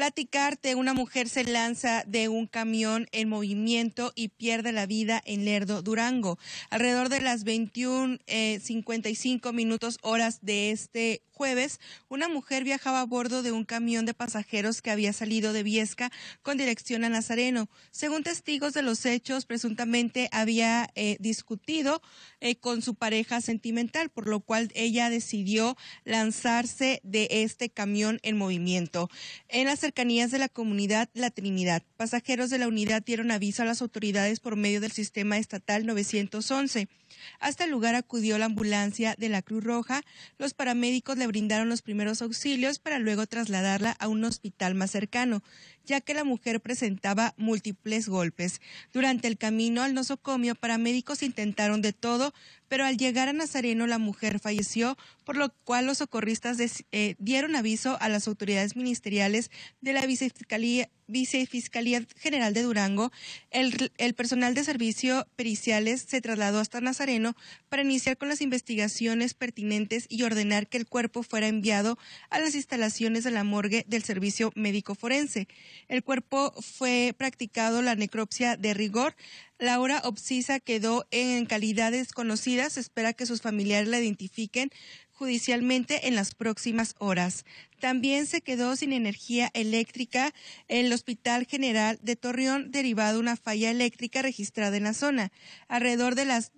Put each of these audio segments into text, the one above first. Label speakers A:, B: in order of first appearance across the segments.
A: platicarte, una mujer se lanza de un camión en movimiento y pierde la vida en Lerdo, Durango. Alrededor de las 21.55 eh, minutos horas de este jueves, una mujer viajaba a bordo de un camión de pasajeros que había salido de Viesca con dirección a Nazareno. Según testigos de los hechos, presuntamente había eh, discutido eh, con su pareja sentimental, por lo cual ella decidió lanzarse de este camión en movimiento. En las cercanías de la comunidad La Trinidad. Pasajeros de la unidad dieron aviso a las autoridades por medio del sistema estatal 911. Hasta el lugar acudió la ambulancia de la Cruz Roja. Los paramédicos le brindaron los primeros auxilios para luego trasladarla a un hospital más cercano, ya que la mujer presentaba múltiples golpes. Durante el camino al nosocomio, paramédicos intentaron de todo, pero al llegar a Nazareno la mujer falleció, por lo cual los socorristas eh, dieron aviso a las autoridades ministeriales de la Vicefiscalía General de Durango, el, el, personal de servicio periciales se trasladó hasta Nazareno para iniciar con las investigaciones pertinentes y ordenar que el cuerpo fuera enviado a las instalaciones de la morgue del servicio médico forense. El cuerpo fue practicado la necropsia de rigor. La hora obsisa quedó en calidad desconocida. Se espera que sus familiares la identifiquen judicialmente en las próximas horas. También se quedó sin energía eléctrica el Hospital General de Torreón derivado de una falla eléctrica registrada en la zona. Alrededor de las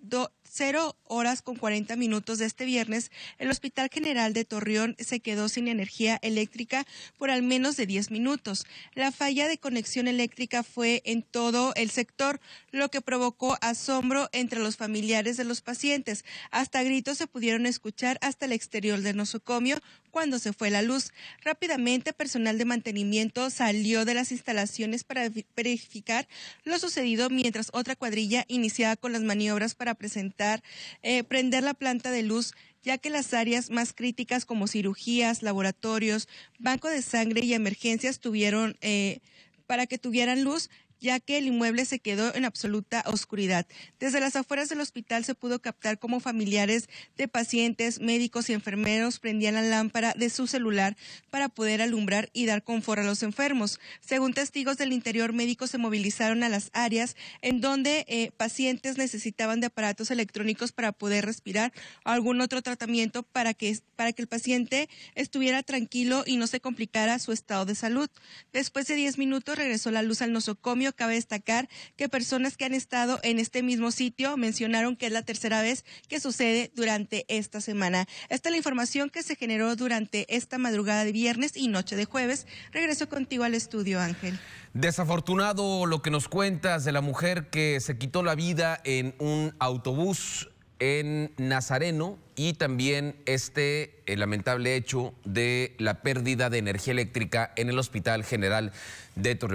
A: 0 horas con 40 minutos de este viernes, el Hospital General de Torreón se quedó sin energía eléctrica por al menos de 10 minutos. La falla de conexión eléctrica fue en todo el sector, lo que provocó asombro entre los familiares de los pacientes. Hasta gritos se pudieron escuchar hasta el exterior del nosocomio cuando se fue la luz. Rápidamente, personal de mantenimiento salió de las instalaciones para verificar lo sucedido mientras otra cuadrilla iniciaba con las maniobras para presentar, eh, prender la planta de luz ya que las áreas más críticas como cirugías, laboratorios, banco de sangre y emergencias tuvieron eh, para que tuvieran luz ya que el inmueble se quedó en absoluta oscuridad. Desde las afueras del hospital se pudo captar cómo familiares de pacientes, médicos y enfermeros prendían la lámpara de su celular para poder alumbrar y dar confort a los enfermos. Según testigos del interior, médicos se movilizaron a las áreas en donde eh, pacientes necesitaban de aparatos electrónicos para poder respirar o algún otro tratamiento para que, para que el paciente estuviera tranquilo y no se complicara su estado de salud. Después de 10 minutos regresó la luz al nosocomio cabe destacar que personas que han estado en este mismo sitio mencionaron que es la tercera vez que sucede durante esta semana. Esta es la información que se generó durante esta madrugada de viernes y noche de jueves. Regreso contigo al estudio, Ángel.
B: Desafortunado lo que nos cuentas de la mujer que se quitó la vida en un autobús en Nazareno y también este lamentable hecho de la pérdida de energía eléctrica en el Hospital General de Torreón.